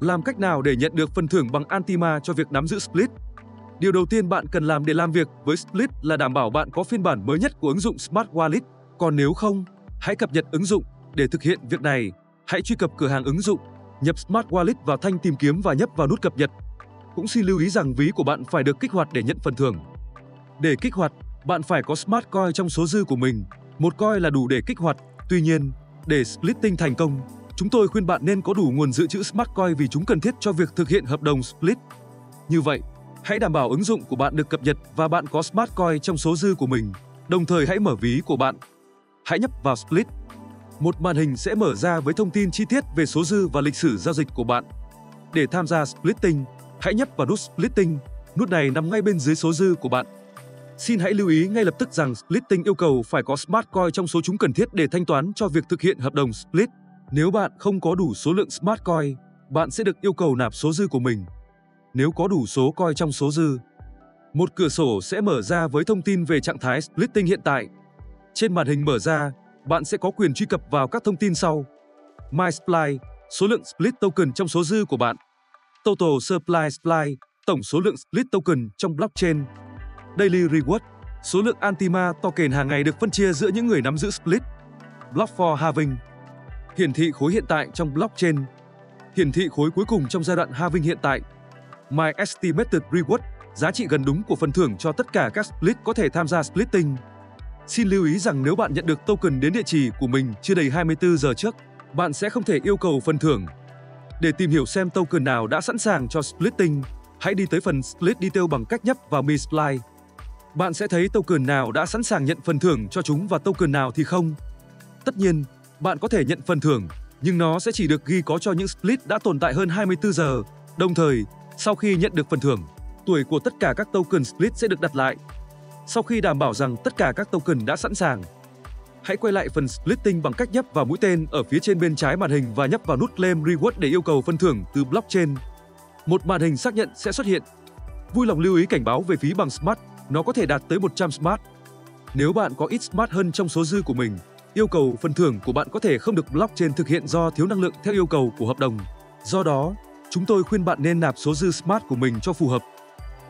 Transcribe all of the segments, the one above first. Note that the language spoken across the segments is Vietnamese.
Làm cách nào để nhận được phần thưởng bằng Antima cho việc nắm giữ Split? Điều đầu tiên bạn cần làm để làm việc với Split là đảm bảo bạn có phiên bản mới nhất của ứng dụng Smart Wallet. Còn nếu không, hãy cập nhật ứng dụng. Để thực hiện việc này, hãy truy cập cửa hàng ứng dụng, nhập Smart Wallet vào thanh tìm kiếm và nhấp vào nút cập nhật. Cũng xin lưu ý rằng ví của bạn phải được kích hoạt để nhận phần thưởng. Để kích hoạt, bạn phải có Smart Coin trong số dư của mình. Một coin là đủ để kích hoạt. Tuy nhiên, để splitting thành công, chúng tôi khuyên bạn nên có đủ nguồn dự trữ Smart Coin vì chúng cần thiết cho việc thực hiện hợp đồng split. Như vậy, hãy đảm bảo ứng dụng của bạn được cập nhật và bạn có Smart Coin trong số dư của mình. Đồng thời hãy mở ví của bạn. Hãy nhấp vào Split. Một màn hình sẽ mở ra với thông tin chi tiết về số dư và lịch sử giao dịch của bạn. Để tham gia Splitting, hãy nhấp vào nút Splitting. Nút này nằm ngay bên dưới số dư của bạn. Xin hãy lưu ý ngay lập tức rằng Splitting yêu cầu phải có Smart Coin trong số chúng cần thiết để thanh toán cho việc thực hiện hợp đồng Split. Nếu bạn không có đủ số lượng Smart Coin, bạn sẽ được yêu cầu nạp số dư của mình. Nếu có đủ số coin trong số dư, một cửa sổ sẽ mở ra với thông tin về trạng thái Splitting hiện tại. Trên màn hình mở ra, bạn sẽ có quyền truy cập vào các thông tin sau. My Supply, số lượng Split token trong số dư của bạn. Total Supply Supply, tổng số lượng Split token trong blockchain. Daily Reward, số lượng Antima token hàng ngày được phân chia giữa những người nắm giữ Split. Block for Having hiển thị khối hiện tại trong blockchain. Hiển thị khối cuối cùng trong giai đoạn halving hiện tại. My Estimated Reward, giá trị gần đúng của phần thưởng cho tất cả các split có thể tham gia splitting. Xin lưu ý rằng nếu bạn nhận được token đến địa chỉ của mình chưa đầy 24 giờ trước, bạn sẽ không thể yêu cầu phần thưởng. Để tìm hiểu xem token nào đã sẵn sàng cho splitting, hãy đi tới phần Split Detail bằng cách nhấp vào Mi Supply. Bạn sẽ thấy token nào đã sẵn sàng nhận phần thưởng cho chúng và token nào thì không. Tất nhiên, bạn có thể nhận phần thưởng, nhưng nó sẽ chỉ được ghi có cho những split đã tồn tại hơn 24 giờ. Đồng thời, sau khi nhận được phần thưởng, tuổi của tất cả các token split sẽ được đặt lại. Sau khi đảm bảo rằng tất cả các token đã sẵn sàng, hãy quay lại phần splitting bằng cách nhấp vào mũi tên ở phía trên bên trái màn hình và nhấp vào nút Claim Reward để yêu cầu phần thưởng từ blockchain. Một màn hình xác nhận sẽ xuất hiện. Vui lòng lưu ý cảnh báo về phí bằng Smart, nó có thể đạt tới 100 Smart. Nếu bạn có ít Smart hơn trong số dư của mình, yêu cầu phần thưởng của bạn có thể không được blockchain thực hiện do thiếu năng lượng theo yêu cầu của hợp đồng. Do đó, chúng tôi khuyên bạn nên nạp số dư Smart của mình cho phù hợp.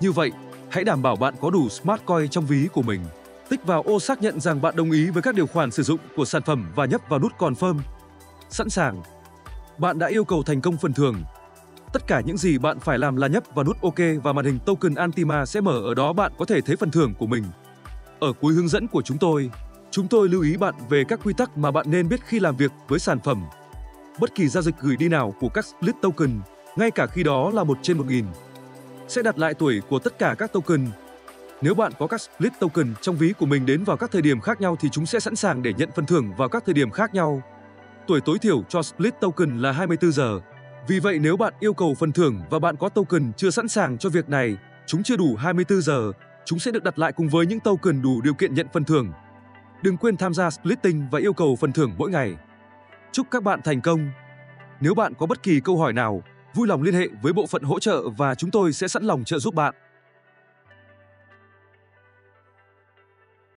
Như vậy, hãy đảm bảo bạn có đủ Smart Coin trong ví của mình. Tích vào ô xác nhận rằng bạn đồng ý với các điều khoản sử dụng của sản phẩm và nhấp vào nút Confirm. Sẵn sàng. Bạn đã yêu cầu thành công phần thưởng. Tất cả những gì bạn phải làm là nhấp vào nút OK và màn hình token Antima sẽ mở ở đó bạn có thể thấy phần thưởng của mình. Ở cuối hướng dẫn của chúng tôi, Chúng tôi lưu ý bạn về các quy tắc mà bạn nên biết khi làm việc với sản phẩm. Bất kỳ giao dịch gửi đi nào của các split token, ngay cả khi đó là một trên 1000, sẽ đặt lại tuổi của tất cả các token. Nếu bạn có các split token trong ví của mình đến vào các thời điểm khác nhau thì chúng sẽ sẵn sàng để nhận phần thưởng vào các thời điểm khác nhau. Tuổi tối thiểu cho split token là 24 giờ. Vì vậy nếu bạn yêu cầu phần thưởng và bạn có token chưa sẵn sàng cho việc này, chúng chưa đủ 24 giờ, chúng sẽ được đặt lại cùng với những token đủ điều kiện nhận phần thưởng. Đừng quên tham gia splitting và yêu cầu phần thưởng mỗi ngày. Chúc các bạn thành công. Nếu bạn có bất kỳ câu hỏi nào, vui lòng liên hệ với bộ phận hỗ trợ và chúng tôi sẽ sẵn lòng trợ giúp bạn.